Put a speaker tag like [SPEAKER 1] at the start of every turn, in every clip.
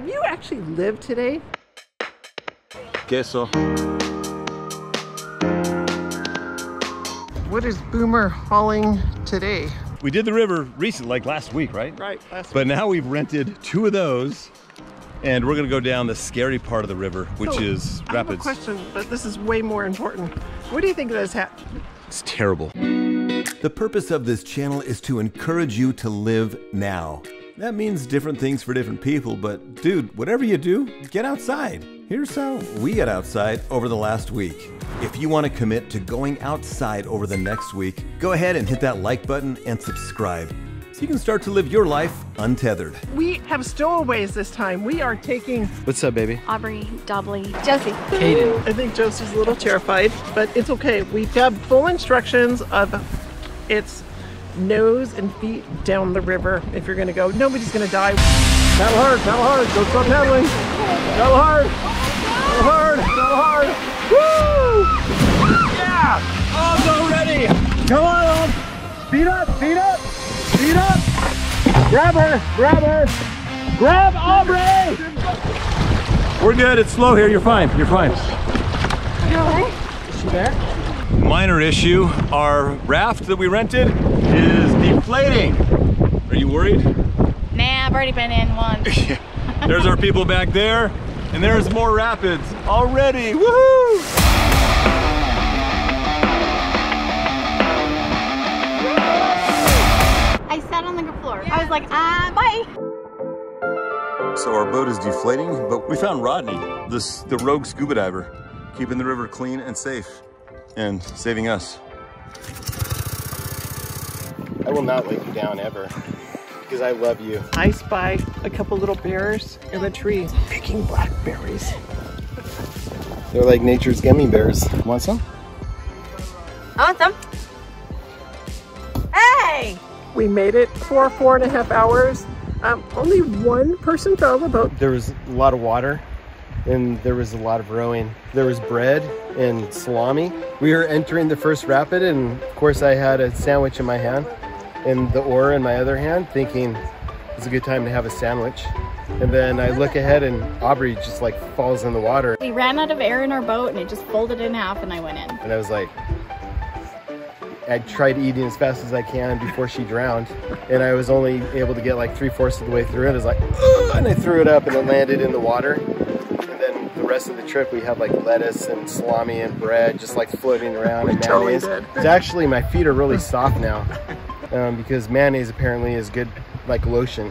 [SPEAKER 1] Have you actually lived today?
[SPEAKER 2] Queso.
[SPEAKER 1] What is Boomer hauling today?
[SPEAKER 2] We did the river recent, like last week, right?
[SPEAKER 1] Right, last
[SPEAKER 2] But now we've rented two of those and we're gonna go down the scary part of the river, which
[SPEAKER 1] So,
[SPEAKER 2] is
[SPEAKER 1] I have a
[SPEAKER 2] rapids.
[SPEAKER 1] question, but this is way more important. What do you think of this hat?
[SPEAKER 2] It's terrible.
[SPEAKER 3] The purpose of this channel is to encourage you to live now. That means different things for different people, but dude, whatever you do, get outside. Here's how we got outside over the last week. If you want to commit to going outside over the next week, go ahead and hit that like button and subscribe so you can start to live your life untethered.
[SPEAKER 1] We have stowaways this time. We are taking,
[SPEAKER 2] What's up, baby?
[SPEAKER 4] Aubrey, Dobley, Josie.
[SPEAKER 1] I think Josie's a little terrified, but it's okay. We have got full instructions of its nose and feet down the river if you're gonna go. Nobody's gonna die. Paddle hard, paddle hard, don't stop paddling. Paddle hard, paddle hard, paddle hard. Woo! Yeah! Arms already! Come on, on! Speed up, speed up, speed up! Grab her, grab her! Grab Aubrey!
[SPEAKER 2] We're good. It's slow here. You're fine. You're fine.
[SPEAKER 1] Is she there?
[SPEAKER 2] Minor issue. Our raft that we rented is deflating. Are you worried?
[SPEAKER 4] Nah, I've already been in one.
[SPEAKER 2] There's our people back there, and there's more rapids already. Woohoo!
[SPEAKER 4] I sat on the floor. I was like, ah, bye.
[SPEAKER 2] So our boat is deflating, but we found Rodney, this the rogue scuba diver, keeping the river clean and safe, and saving us.
[SPEAKER 5] I will not let you down ever because I love you.
[SPEAKER 1] I spy a couple little bears in the tree picking blackberries.
[SPEAKER 5] They're like nature's gummy bears. Want some?
[SPEAKER 4] I want some. Hey!
[SPEAKER 1] We made it for four and a half hours. Um, only one person fell the boat.
[SPEAKER 5] There was a lot of water and there was a lot of rowing. There was bread and salami. We were entering the first rapid and of course I had a sandwich in my hand and the oar in my other hand thinking it's a good time to have a sandwich. And then I look ahead and Aubrey just like falls in the water
[SPEAKER 4] We ran out of air in our boat and it just folded in half and I went in.
[SPEAKER 5] and I was like, I tried eating as fast as I can before she drowned, and I was only able to get like three fourths of the way through it. I was like, and I threw it up, and it landed in the water. And then the rest of the trip, we had like lettuce and salami and bread just like floating around and
[SPEAKER 1] totally
[SPEAKER 5] mayonnaise.
[SPEAKER 1] did.
[SPEAKER 5] It's actually my feet are really soft now um, because mayonnaise apparently is good like lotion.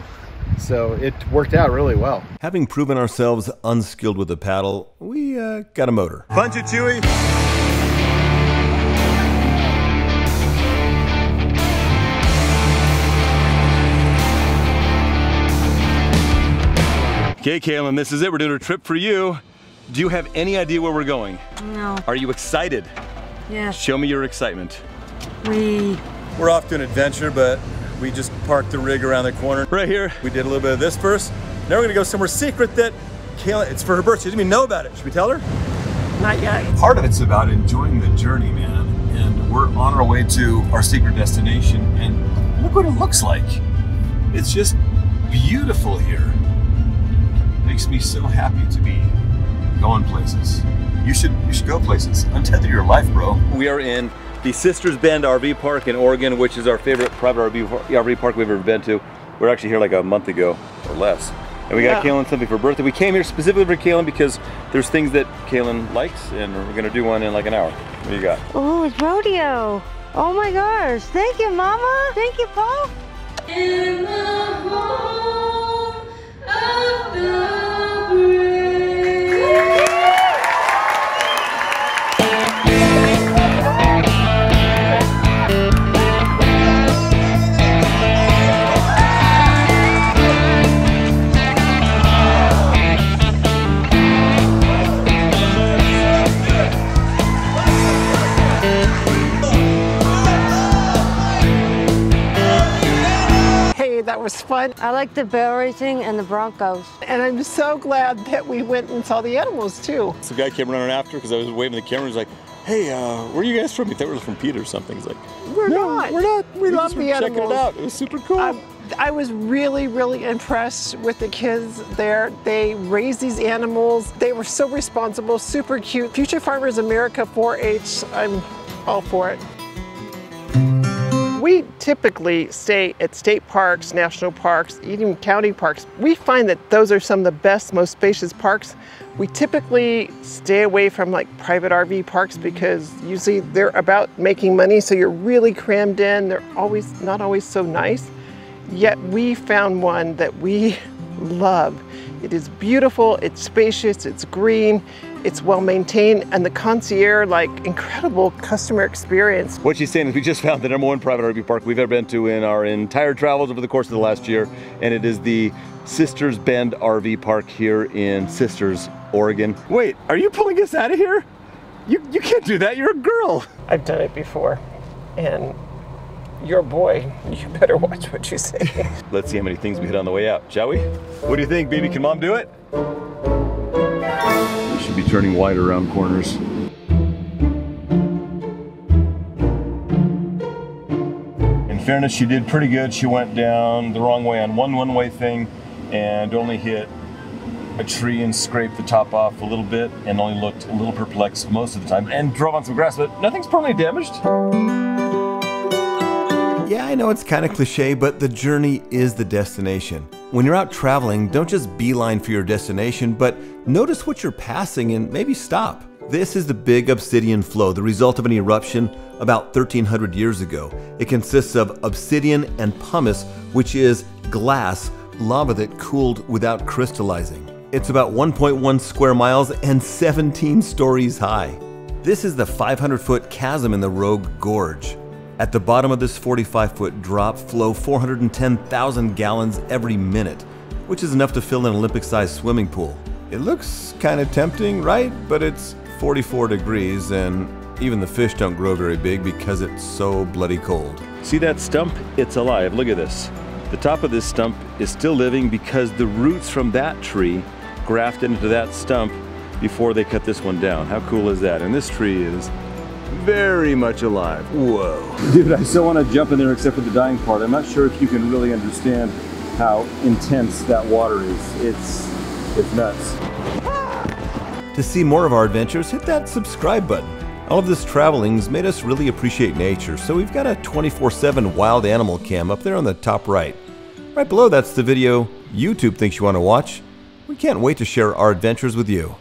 [SPEAKER 5] So it worked out really well.
[SPEAKER 3] Having proven ourselves unskilled with the paddle, we uh, got a motor.
[SPEAKER 2] Punch it, Chewy. Okay, Kaylin, this is it. We're doing a trip for you. Do you have any idea where we're going?
[SPEAKER 6] No.
[SPEAKER 2] Are you excited?
[SPEAKER 6] Yes.
[SPEAKER 2] Show me your excitement.
[SPEAKER 6] We
[SPEAKER 2] We're off to an adventure, but we just parked the rig around the corner. Right here, we did a little bit of this first. Now we're gonna go somewhere secret that Kaylin, it's for her birthday. She didn't even know about it. Should we tell her?
[SPEAKER 1] Not yet.
[SPEAKER 2] Part of it's about enjoying the journey, man. And we're on our way to our secret destination, and look what it looks like. It's just beautiful here. Makes me so happy to be going places. You should you should go places. Untether your life, bro. We are in the Sisters Bend RV Park in Oregon, which is our favorite private RV, RV park we've ever been to. We are actually here like a month ago or less. And we got
[SPEAKER 1] Yeah.
[SPEAKER 2] Kaylin something for her birthday. We came here specifically for Kaylin because there's things that Kaylin likes, and we're gonna do one in like an hour. What do you got?
[SPEAKER 6] Oh, it's rodeo. Oh my gosh. Thank you, Mama. Thank you, Paul.
[SPEAKER 1] That was fun.
[SPEAKER 6] I like the barrel racing and the Broncos.
[SPEAKER 1] And I'm so glad that we went and saw the animals too.
[SPEAKER 2] Some guy came running after because I was waving the camera. He's like, "Hey, uh, where are you guys from?" He thought we were from PETA or something. He's like,
[SPEAKER 1] We're
[SPEAKER 2] "No,
[SPEAKER 1] not.
[SPEAKER 2] we're not.
[SPEAKER 1] We love
[SPEAKER 2] just were
[SPEAKER 1] the
[SPEAKER 2] checking
[SPEAKER 1] animals.
[SPEAKER 2] it out. It was super cool."
[SPEAKER 1] Um, I was really, really impressed with the kids there. They raised these animals. They were so responsible, super cute. Future Farmers America 4-H, I'm all for it. We typically stay at state parks, national parks, even county parks. We find that those are some of the best, most spacious parks. We typically stay away from like private RV parks because usually they're about making money, so you're really crammed in. They're always not always so nice. Yet we found one that we love. It is beautiful, it's spacious, it's green, it's well maintained, and the concierge, like incredible customer experience.
[SPEAKER 2] What she's saying is we just found the number one private RV park we've ever been to in our entire travels over the course of the last year, and it is the Sisters Bend RV Park here in Sisters, Oregon. Wait, are you pulling us out of here? You, you can't do that, you're a girl.
[SPEAKER 1] I've done it before, and your boy, you better watch what you say.
[SPEAKER 2] Let's see how many things we hit on the way out, shall we? What do you think, baby? Can mom do it? We should be turning wide around corners. In fairness, she did pretty good. She went down the wrong way on one one-way thing and only hit a tree and scraped the top off a little bit and only looked a little perplexed most of the time and drove on some grass, but nothing's permanently damaged. Yeah, I know it's kind of cliche, but the journey is the destination. When you're out traveling, don't just beeline for your destination, but notice what you're passing and maybe stop. This is the Big Obsidian Flow, the result of an eruption about 1300 years ago. It consists of obsidian and pumice, which is glass lava that cooled without crystallizing. It's about 1.1 square miles and 17 stories high. This is the 500 foot chasm in the Rogue Gorge. At the bottom of this 45 foot drop flow 410,000 gallons every minute, which is enough to fill an Olympic sized swimming pool. It looks kind of tempting, right? But it's 44 degrees and even the fish don't grow very big because it's so bloody cold. See that stump? It's alive. Look at this. The top of this stump is still living because the roots from that tree grafted into that stump before they cut this one down. How cool is that? And this tree is very much alive. Whoa.
[SPEAKER 7] Dude, I still want to jump in there except for the dying part. I'm not sure if you can really understand how intense that water is. It's it's nuts.
[SPEAKER 2] To see more of our adventures, hit that subscribe button. All of this traveling's made us really appreciate nature, so we've got a 24-7 wild animal cam up there on the top right. Right below that's the video YouTube thinks you want to watch. We can't wait to share our adventures with you.